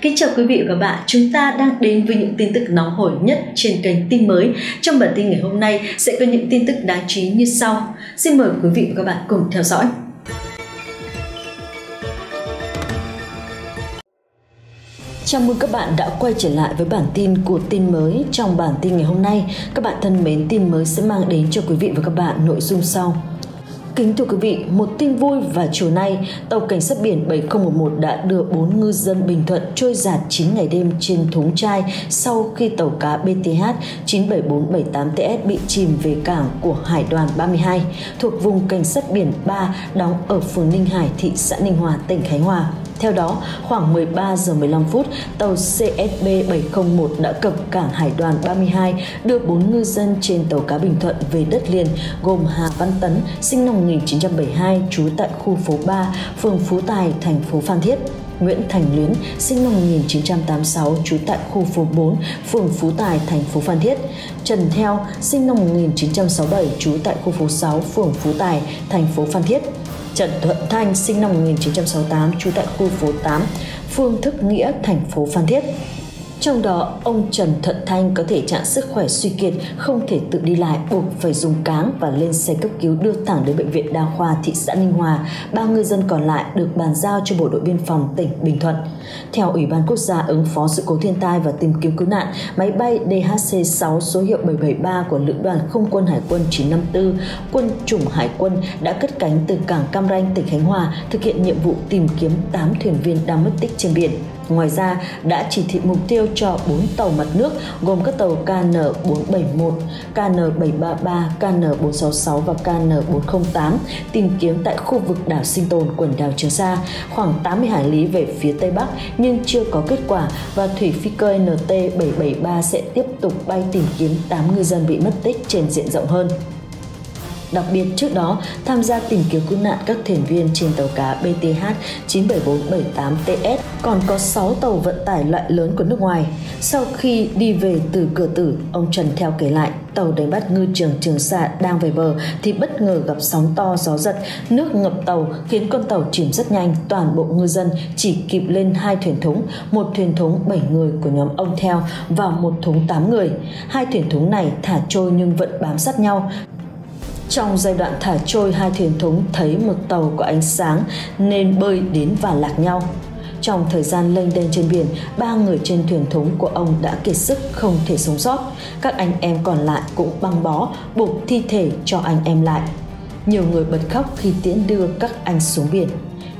Kính chào quý vị và các bạn, chúng ta đang đến với những tin tức nóng hổi nhất trên kênh tin mới. Trong bản tin ngày hôm nay sẽ có những tin tức đáng chú ý như sau. Xin mời quý vị và các bạn cùng theo dõi. Chào mừng các bạn đã quay trở lại với bản tin của tin mới. Trong bản tin ngày hôm nay, các bạn thân mến, tin mới sẽ mang đến cho quý vị và các bạn nội dung sau. Kính thưa quý vị, một tin vui và chiều nay, tàu cảnh sát biển 7011 đã đưa 4 ngư dân Bình Thuận trôi giạt 9 ngày đêm trên thúng chai sau khi tàu cá BTH 97478TS bị chìm về cảng của Hải đoàn 32 thuộc vùng cảnh sát biển 3 đóng ở phường Ninh Hải, thị xã Ninh Hòa, tỉnh Khánh Hòa. Theo đó, khoảng 13 giờ 15 phút, tàu CSB 701 đã cập cảng Hải đoàn 32 đưa 4 ngư dân trên tàu cá Bình Thuận về đất liền gồm Hà Văn Tấn, sinh năm 1972, trú tại khu phố 3, phường Phú Tài, thành phố Phan Thiết, Nguyễn Thành Luyến, sinh năm 1986, trú tại khu phố 4, phường Phú Tài, thành phố Phan Thiết. Trần Theo, sinh năm 1967, trú tại khu phố 6, phường Phú Tài, thành phố Phan Thiết. Trần Thuận Thanh sinh năm 1968 trú tại khu phố 8, phường Thức Nghĩa, thành phố Phan Thiết. Trong đó, ông Trần Thận Thanh có thể trạng sức khỏe suy kiệt, không thể tự đi lại, buộc phải dùng cáng và lên xe cấp cứu đưa thẳng đến bệnh viện đa khoa thị xã Ninh Hòa. Ba ngư dân còn lại được bàn giao cho bộ đội biên phòng tỉnh Bình Thuận. Theo Ủy ban Quốc gia ứng phó sự cố thiên tai và tìm kiếm cứu nạn, máy bay DHC-6 số hiệu 773 của Lữ đoàn Không quân Hải quân 954, quân chủng Hải quân đã cất cánh từ cảng Cam Ranh, tỉnh Khánh Hòa thực hiện nhiệm vụ tìm kiếm 8 thuyền viên đang mất tích trên biển. Ngoài ra, đã chỉ thị mục tiêu cho 4 tàu mặt nước gồm các tàu KN471, KN733, KN466 và KN408 tìm kiếm tại khu vực đảo Sinh Tồn, quần đảo Trường Sa, khoảng 80 hải lý về phía Tây Bắc nhưng chưa có kết quả và thủy phi cơ NT773 sẽ tiếp tục bay tìm kiếm 8 ngư dân bị mất tích trên diện rộng hơn. Đặc biệt trước đó, tham gia tìm kiếm cứu nạn các thuyền viên trên tàu cá BTH 97478TS còn có 6 tàu vận tải loại lớn của nước ngoài. Sau khi đi về từ cửa tử, ông Trần Theo kể lại, tàu đánh bắt ngư trường Trường Sa đang về bờ thì bất ngờ gặp sóng to gió giật, nước ngập tàu khiến con tàu chìm rất nhanh. Toàn bộ ngư dân chỉ kịp lên hai thuyền thúng, một thuyền thúng 7 người của nhóm ông Theo và một thúng 8 người. Hai thuyền thúng này thả trôi nhưng vẫn bám sát nhau. Trong giai đoạn thả trôi hai thuyền thúng thấy một tàu có ánh sáng nên bơi đến và lạc nhau. Trong thời gian lênh đênh trên biển, ba người trên thuyền thúng của ông đã kiệt sức không thể sống sót. Các anh em còn lại cũng băng bó, buộc thi thể cho anh em lại. Nhiều người bật khóc khi tiễn đưa các anh xuống biển.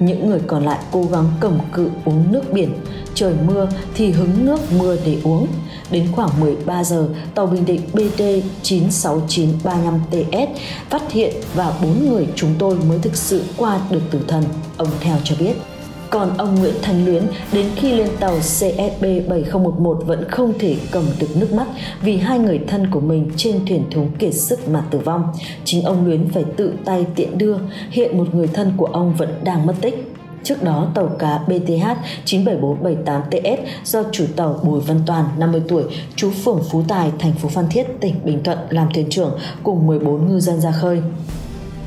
Những người còn lại cố gắng cầm cự uống nước biển. Trời mưa thì hứng nước mưa để uống. Đến khoảng 13 giờ, tàu Bình Định BT 96935TS phát hiện và bốn người chúng tôi mới thực sự qua được tử thần, ông theo cho biết. Còn ông Nguyễn Thành Luyến đến khi lên tàu CSB 7011 vẫn không thể cầm được nước mắt vì hai người thân của mình trên thuyền thúng kiệt sức mà tử vong. Chính ông Luyến phải tự tay tiện đưa, hiện một người thân của ông vẫn đang mất tích. Trước đó, tàu cá BTH 97478TS do chủ tàu Bùi Văn Toàn, 50 tuổi, trú phường Phú Tài, thành phố Phan Thiết, tỉnh Bình Thuận làm thuyền trưởng cùng 14 ngư dân ra khơi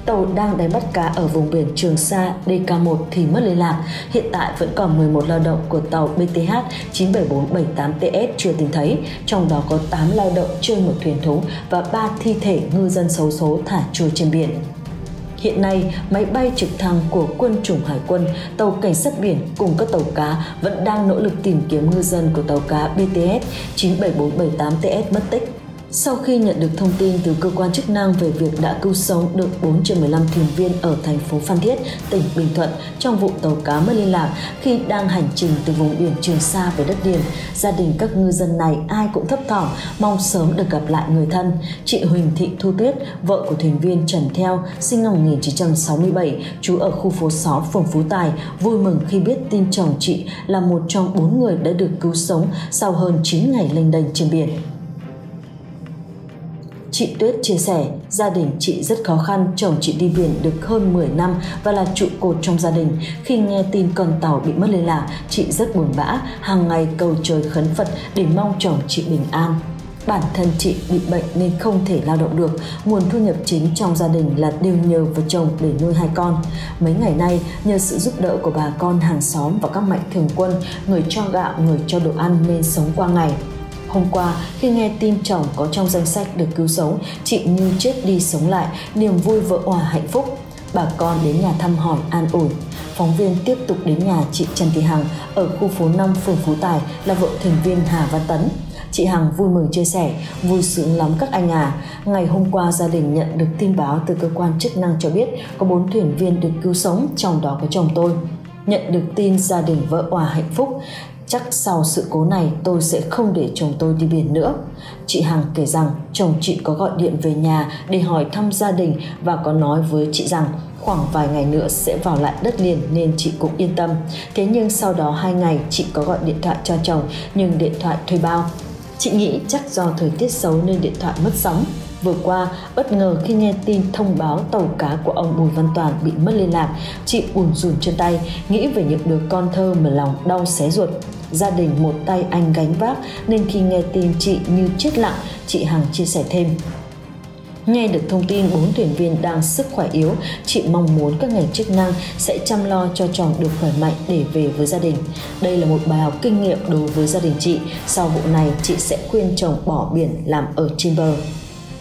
tàu đang đánh bắt cá ở vùng biển Trường Sa DK1 thì mất liên lạc. Hiện tại vẫn còn 11 lao động của tàu BTH 97478TS chưa tìm thấy, trong đó có 8 lao động trên một thuyền thúng và 3 thi thể ngư dân xấu số thả trôi trên biển. Hiện nay, máy bay trực thăng của quân chủng hải quân, tàu cảnh sát biển cùng các tàu cá vẫn đang nỗ lực tìm kiếm ngư dân của tàu cá BTS 97478TS mất tích. Sau khi nhận được thông tin từ cơ quan chức năng về việc đã cứu sống được 4 trên 15 thuyền viên ở thành phố Phan Thiết, tỉnh Bình Thuận trong vụ tàu cá mất liên lạc khi đang hành trình từ vùng biển Trường Sa về đất liền, gia đình các ngư dân này ai cũng thấp thỏm mong sớm được gặp lại người thân. Chị Huỳnh Thị Thu Tuyết, vợ của thuyền viên Trần Theo, sinh năm 1967, trú ở khu phố 6, phường Phú Tài, vui mừng khi biết tin chồng chị là một trong bốn người đã được cứu sống sau hơn 9 ngày lênh đênh trên biển. Chị Tuyết chia sẻ, gia đình chị rất khó khăn, chồng chị đi biển được hơn 10 năm và là trụ cột trong gia đình. Khi nghe tin con tàu bị mất liên lạc, chị rất buồn bã, hàng ngày cầu trời khấn Phật để mong chồng chị bình an. Bản thân chị bị bệnh nên không thể lao động được, nguồn thu nhập chính trong gia đình là đều nhờ vào chồng để nuôi hai con. Mấy ngày nay, nhờ sự giúp đỡ của bà con hàng xóm và các mạnh thường quân, người cho gạo, người cho đồ ăn nên sống qua ngày. Hôm qua, khi nghe tin chồng có trong danh sách được cứu sống, chị như chết đi sống lại, niềm vui vỡ hòa hạnh phúc. Bà con đến nhà thăm hỏi an ủi. Phóng viên tiếp tục đến nhà chị Trần Thị Hằng ở khu phố 5 phường Phú Tài là vợ thuyền viên Hà Văn Tấn. Chị Hằng vui mừng chia sẻ, vui sướng lắm các anh à. Ngày hôm qua gia đình nhận được tin báo từ cơ quan chức năng cho biết có bốn thuyền viên được cứu sống, trong đó có chồng tôi. Nhận được tin gia đình vỡ hòa hạnh phúc, chắc sau sự cố này tôi sẽ không để chồng tôi đi biển nữa. Chị Hằng kể rằng chồng chị có gọi điện về nhà để hỏi thăm gia đình và có nói với chị rằng khoảng vài ngày nữa sẽ vào lại đất liền nên chị cũng yên tâm. Thế nhưng sau đó hai ngày chị có gọi điện thoại cho chồng nhưng điện thoại thuê bao. Chị nghĩ chắc do thời tiết xấu nên điện thoại mất sóng. Vừa qua, bất ngờ khi nghe tin thông báo tàu cá của ông Bùi Văn Toàn bị mất liên lạc, chị buồn rùn chân tay, nghĩ về những đứa con thơ mà lòng đau xé ruột. Gia đình một tay anh gánh vác nên khi nghe tin chị như chết lặng, chị Hằng chia sẻ thêm. Nghe được thông tin bốn thuyền viên đang sức khỏe yếu, chị mong muốn các ngành chức năng sẽ chăm lo cho chồng được khỏe mạnh để về với gia đình. Đây là một bài học kinh nghiệm đối với gia đình chị. Sau vụ này, chị sẽ khuyên chồng bỏ biển làm ở trên bờ.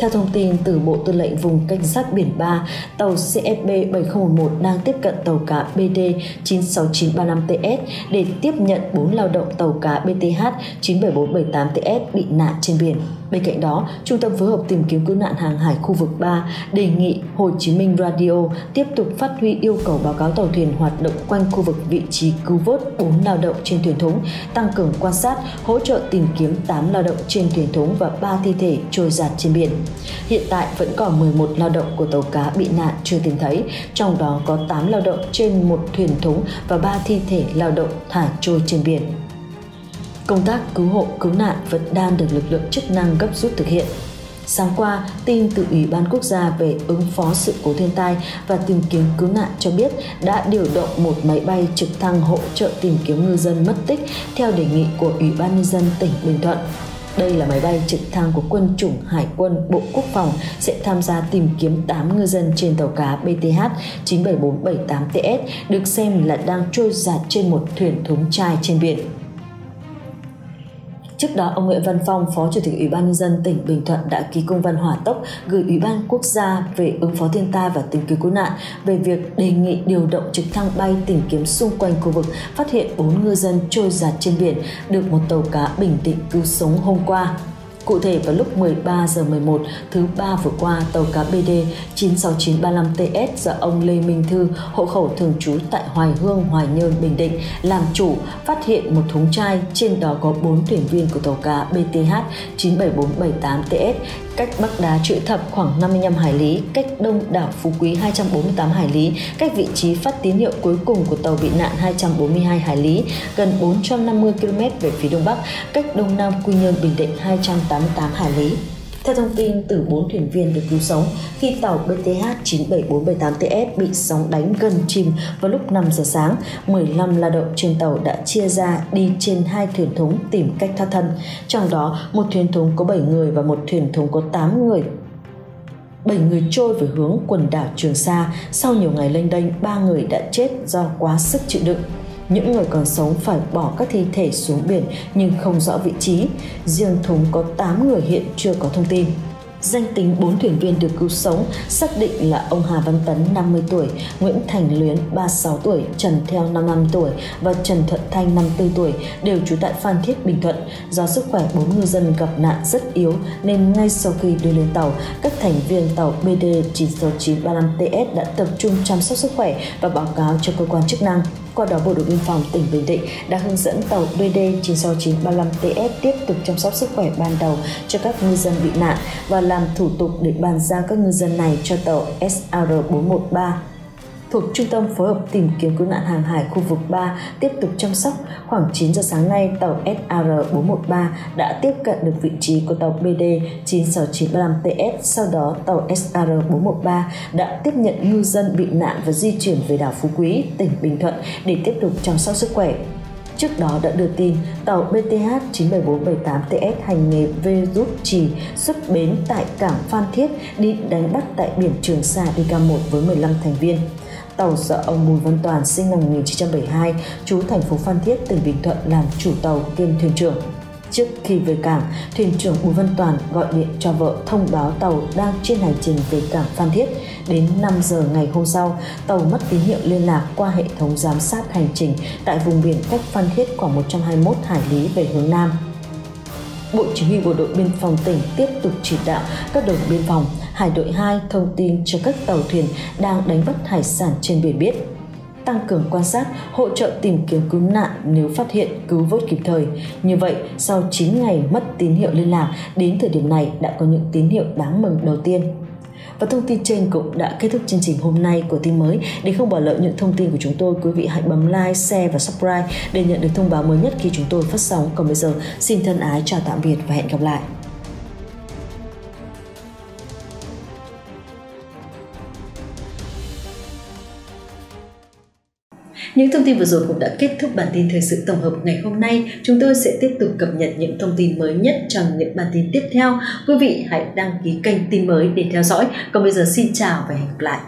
Theo thông tin từ Bộ Tư lệnh Vùng Cảnh sát Biển 3, tàu CFB 7011 đang tiếp cận tàu cá BD 96935TS để tiếp nhận 4 lao động tàu cá BTH 97478TS bị nạn trên biển. Bên cạnh đó, Trung tâm phối hợp tìm kiếm cứu nạn hàng hải khu vực 3 đề nghị Hồ Chí Minh Radio tiếp tục phát huy yêu cầu báo cáo tàu thuyền hoạt động quanh khu vực vị trí cứu vớt 4 lao động trên thuyền thúng, tăng cường quan sát, hỗ trợ tìm kiếm 8 lao động trên thuyền thúng và 3 thi thể trôi giạt trên biển. Hiện tại vẫn còn 11 lao động của tàu cá bị nạn chưa tìm thấy, trong đó có 8 lao động trên một thuyền thúng và 3 thi thể lao động thả trôi trên biển. Công tác cứu hộ cứu nạn vẫn đang được lực lượng chức năng gấp rút thực hiện. Sáng qua, tin từ Ủy ban Quốc gia về ứng phó sự cố thiên tai và tìm kiếm cứu nạn cho biết đã điều động một máy bay trực thăng hỗ trợ tìm kiếm ngư dân mất tích theo đề nghị của Ủy ban Nhân dân tỉnh Bình Thuận. Đây là máy bay trực thăng của quân chủng Hải quân Bộ Quốc phòng sẽ tham gia tìm kiếm 8 ngư dân trên tàu cá BTH 97478TS được xem là đang trôi giạt trên một thuyền thúng chai trên biển. Trước đó, ông Nguyễn Văn Phong, Phó Chủ tịch Ủy ban nhân dân tỉnh Bình Thuận đã ký công văn hỏa tốc gửi Ủy ban quốc gia về ứng phó thiên tai và tìm kiếm cứu nạn về việc đề nghị điều động trực thăng bay tìm kiếm xung quanh khu vực phát hiện 4 ngư dân trôi giạt trên biển được một tàu cá Bình Định cứu sống hôm qua. Cụ thể vào lúc 13 giờ 11 thứ ba vừa qua, tàu cá BD 96935TS do ông Lê Minh Thư, hộ khẩu thường trú tại Hoài Hương, Hoài Nhơn, Bình Định làm chủ phát hiện một thúng chai, trên đó có 4 thuyền viên của tàu cá BTH 97478TS cách Bắc Đá Chữ Thập khoảng 55 hải lý, cách đông đảo Phú Quý 248 hải lý, cách vị trí phát tín hiệu cuối cùng của tàu bị nạn 242 hải lý, gần 450 km về phía đông bắc, cách đông nam Quy Nhơn Bình Định 288 hải lý. Theo thông tin từ 4 thuyền viên được cứu sống khi tàu BTH 97478TS bị sóng đánh gần chìm vào lúc 5 giờ sáng, 15 lao động trên tàu đã chia ra đi trên hai thuyền thúng tìm cách thoát thân. Trong đó, một thuyền thúng có 7 người và một thuyền thúng có 8 người 7 người trôi về hướng quần đảo Trường Sa. Sau nhiều ngày lênh đênh, 3 người đã chết do quá sức chịu đựng. Những người còn sống phải bỏ các thi thể xuống biển nhưng không rõ vị trí. Riêng thúng có 8 người hiện chưa có thông tin. Danh tính 4 thuyền viên được cứu sống xác định là ông Hà Văn Tấn 50 tuổi, Nguyễn Thành Luyến 36 tuổi, Trần Theo 55 tuổi và Trần Thuận Thanh 54 tuổi đều trú tại Phan Thiết, Bình Thuận. Do sức khỏe 4 ngư dân gặp nạn rất yếu nên ngay sau khi đưa lên tàu, các thành viên tàu BD 96935TS đã tập trung chăm sóc sức khỏe và báo cáo cho cơ quan chức năng. Qua đó, Bộ đội Biên phòng tỉnh Bình Định đã hướng dẫn tàu BD 96935TS tiếp tục chăm sóc sức khỏe ban đầu cho các ngư dân bị nạn và làm thủ tục để bàn giao các ngư dân này cho tàu SR413 thuộc Trung tâm phối hợp tìm kiếm cứu nạn hàng hải khu vực 3 tiếp tục chăm sóc. Khoảng 9 giờ sáng nay, tàu sar 413 đã tiếp cận được vị trí của tàu BD 96935TS. Sau đó, tàu sar 413 đã tiếp nhận ngư dân bị nạn và di chuyển về đảo Phú Quý, tỉnh Bình Thuận để tiếp tục chăm sóc sức khỏe trước đó đã đưa tin tàu BTH 97478TS hành nghề V rút trì xuất bến tại cảng Phan Thiết đi đánh bắt tại biển Trường Sa DK1 với 15 thành viên. Tàu do ông Bùi Văn Toàn sinh năm 1972, trú thành phố Phan Thiết, tỉnh Bình Thuận làm chủ tàu kiêm thuyền trưởng. Trước khi về cảng, thuyền trưởng Bùi Văn Toàn gọi điện cho vợ thông báo tàu đang trên hành trình về cảng Phan Thiết. Đến 5 giờ ngày hôm sau, tàu mất tín hiệu liên lạc qua hệ thống giám sát hành trình tại vùng biển cách Phan Thiết khoảng 121 hải lý về hướng Nam. Bộ Chỉ huy Bộ đội Biên phòng tỉnh tiếp tục chỉ đạo các đồn biên phòng, Hải đội 2 thông tin cho các tàu thuyền đang đánh bắt hải sản trên biển biết tăng cường quan sát, hỗ trợ tìm kiếm cứu nạn nếu phát hiện cứu vớt kịp thời. Như vậy, sau 9 ngày mất tín hiệu liên lạc, đến thời điểm này đã có những tín hiệu đáng mừng đầu tiên. Và thông tin trên cũng đã kết thúc chương trình hôm nay của tin mới. Để không bỏ lỡ những thông tin của chúng tôi, quý vị hãy bấm like, share và subscribe để nhận được thông báo mới nhất khi chúng tôi phát sóng. Còn bây giờ, xin thân ái chào tạm biệt và hẹn gặp lại. Những thông tin vừa rồi cũng đã kết thúc bản tin thời sự tổng hợp ngày hôm nay. Chúng tôi sẽ tiếp tục cập nhật những thông tin mới nhất trong những bản tin tiếp theo. Quý vị hãy đăng ký kênh tin mới để theo dõi. Còn bây giờ xin chào và hẹn gặp lại.